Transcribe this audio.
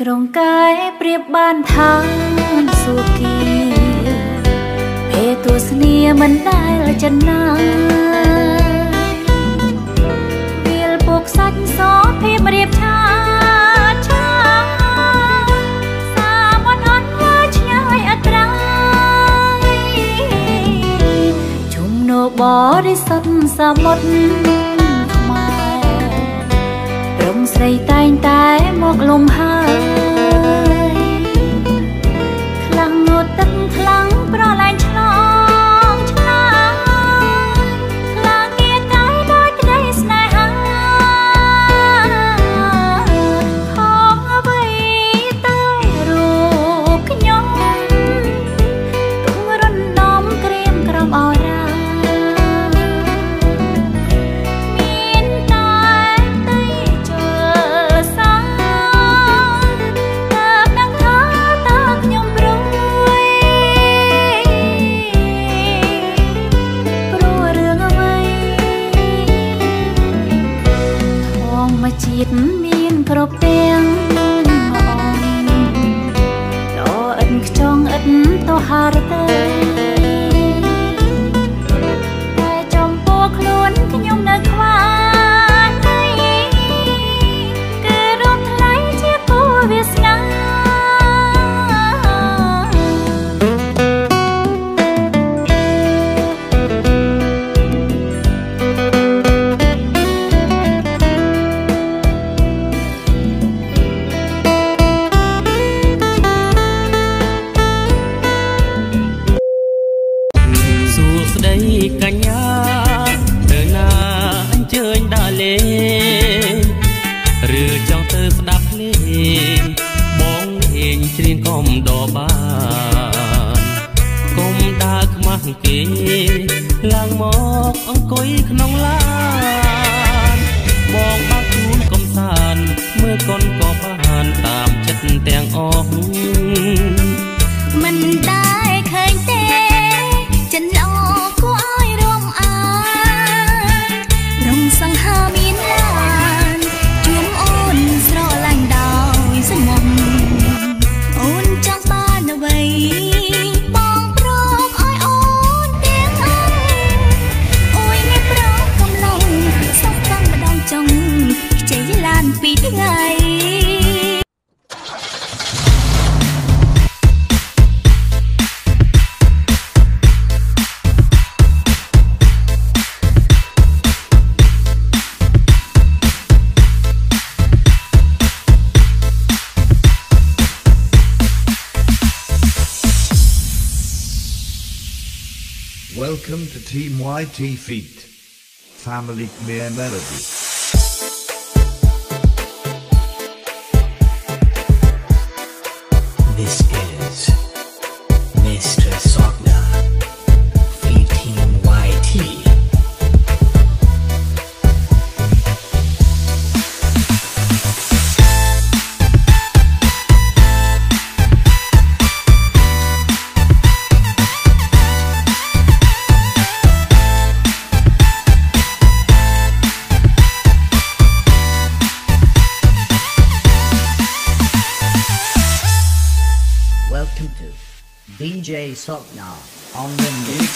ក្រុងកាយប្រៀបបានថាសុគីភេទស្សនីមិនដែលចិនណាវាលពុកសាច់សភៀមរៀបឆាឆាសាមនអត់ឡាឆ្ងាយអត្រាយជុំនៅបរិសុទ្ធសមុទ្រស្រីតែងតែ มอกลมหาย គេឡើងមកអង្គុយក្នុងឡានបងបាក់ជូនកំសាន្តមើលកូនក៏បានតាមចិត្តទាំងអស់មិនដែานปิดไง Welcome to Team YT Feet. Family Khmer Melody. to DJ Sopna on the mix.